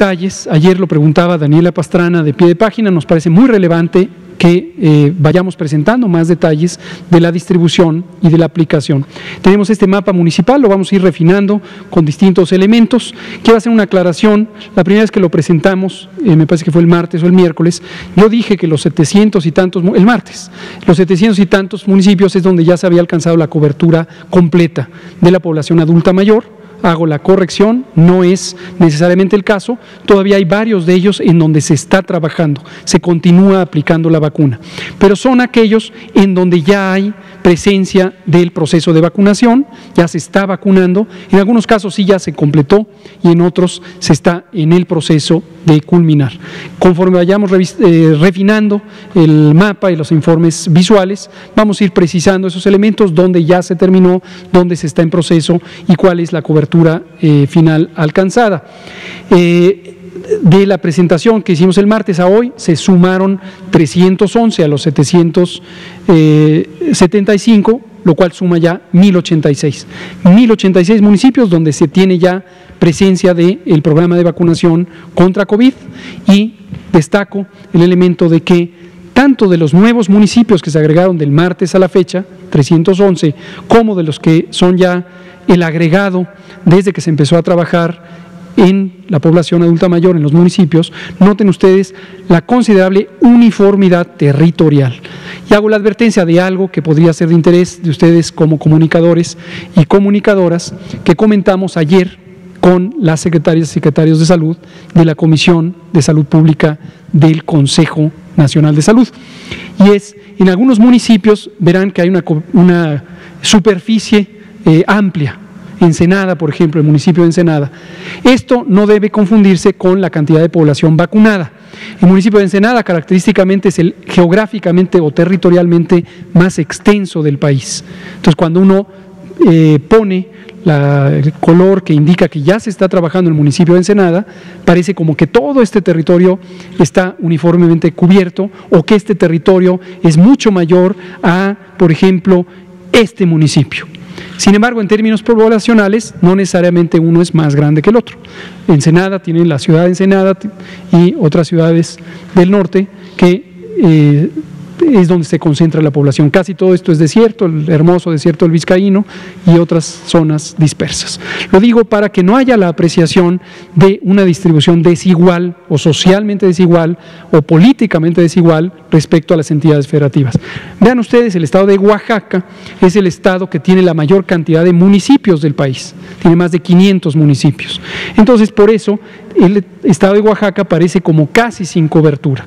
detalles, ayer lo preguntaba Daniela Pastrana de pie de página, nos parece muy relevante que eh, vayamos presentando más detalles de la distribución y de la aplicación. Tenemos este mapa municipal, lo vamos a ir refinando con distintos elementos. Quiero hacer una aclaración. La primera vez que lo presentamos, eh, me parece que fue el martes o el miércoles, yo dije que los 700 y tantos, el martes, los 700 y tantos municipios es donde ya se había alcanzado la cobertura completa de la población adulta mayor hago la corrección, no es necesariamente el caso, todavía hay varios de ellos en donde se está trabajando, se continúa aplicando la vacuna, pero son aquellos en donde ya hay presencia del proceso de vacunación, ya se está vacunando, en algunos casos sí ya se completó y en otros se está en el proceso de culminar. Conforme vayamos eh, refinando el mapa y los informes visuales, vamos a ir precisando esos elementos, donde ya se terminó, dónde se está en proceso y cuál es la cobertura eh, final alcanzada. Eh, de la presentación que hicimos el martes a hoy, se sumaron 311 a los 775, lo cual suma ya 1086. 1086 municipios donde se tiene ya presencia del programa de vacunación contra COVID y destaco el elemento de que tanto de los nuevos municipios que se agregaron del martes a la fecha, 311, como de los que son ya el agregado desde que se empezó a trabajar en la población adulta mayor en los municipios, noten ustedes la considerable uniformidad territorial. Y hago la advertencia de algo que podría ser de interés de ustedes como comunicadores y comunicadoras que comentamos ayer con las secretarias y secretarios de salud de la Comisión de Salud Pública del Consejo Nacional de Salud. Y es, en algunos municipios verán que hay una, superficie eh, amplia, Ensenada, por ejemplo, el municipio de Ensenada. Esto no debe confundirse con la cantidad de población vacunada. El municipio de Ensenada característicamente es el geográficamente o territorialmente más extenso del país. Entonces, cuando uno eh, pone el color que indica que ya se está trabajando en el municipio de Ensenada, parece como que todo este territorio está uniformemente cubierto o que este territorio es mucho mayor a, por ejemplo, este municipio. Sin embargo, en términos poblacionales, no necesariamente uno es más grande que el otro. Ensenada tiene la ciudad de Ensenada y otras ciudades del norte que eh, es donde se concentra la población. Casi todo esto es desierto, el hermoso desierto del Vizcaíno y otras zonas dispersas. Lo digo para que no haya la apreciación de una distribución desigual o socialmente desigual o políticamente desigual respecto a las entidades federativas. Vean ustedes, el estado de Oaxaca es el estado que tiene la mayor cantidad de municipios del país, tiene más de 500 municipios. Entonces, por eso, el estado de Oaxaca parece como casi sin cobertura.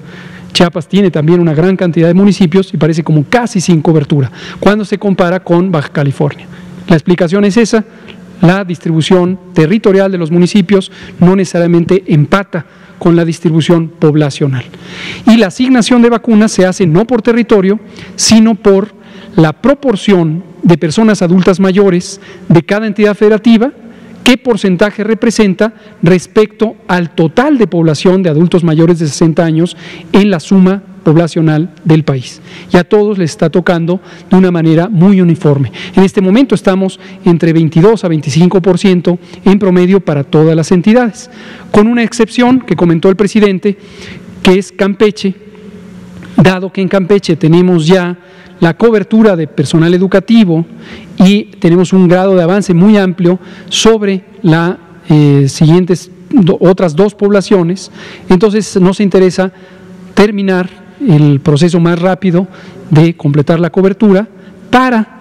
Chiapas tiene también una gran cantidad de municipios y parece como casi sin cobertura cuando se compara con Baja California. La explicación es esa, la distribución territorial de los municipios no necesariamente empata con la distribución poblacional. Y la asignación de vacunas se hace no por territorio, sino por la proporción de personas adultas mayores de cada entidad federativa qué porcentaje representa respecto al total de población de adultos mayores de 60 años en la suma poblacional del país. Y a todos les está tocando de una manera muy uniforme. En este momento estamos entre 22 a 25% en promedio para todas las entidades, con una excepción que comentó el presidente, que es Campeche, dado que en Campeche tenemos ya la cobertura de personal educativo y tenemos un grado de avance muy amplio sobre las eh, siguientes otras dos poblaciones, entonces nos interesa terminar el proceso más rápido de completar la cobertura para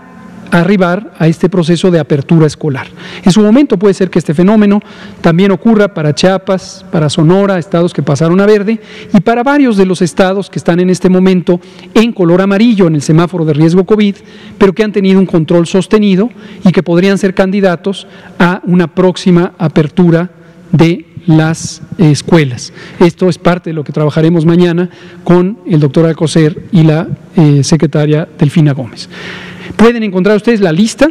arribar a este proceso de apertura escolar. En su momento puede ser que este fenómeno también ocurra para Chiapas, para Sonora, estados que pasaron a verde, y para varios de los estados que están en este momento en color amarillo en el semáforo de riesgo COVID, pero que han tenido un control sostenido y que podrían ser candidatos a una próxima apertura de las escuelas. Esto es parte de lo que trabajaremos mañana con el doctor Alcocer y la eh, secretaria Delfina Gómez. Pueden encontrar ustedes la lista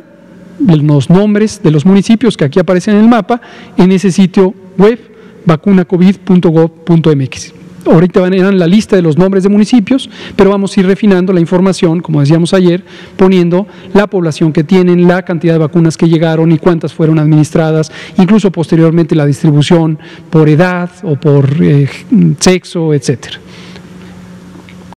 de los nombres de los municipios que aquí aparecen en el mapa en ese sitio web vacunacovid.gov.mx. ahorita eran la lista de los nombres de municipios, pero vamos a ir refinando la información, como decíamos ayer, poniendo la población que tienen, la cantidad de vacunas que llegaron y cuántas fueron administradas, incluso posteriormente la distribución por edad o por eh, sexo, etcétera.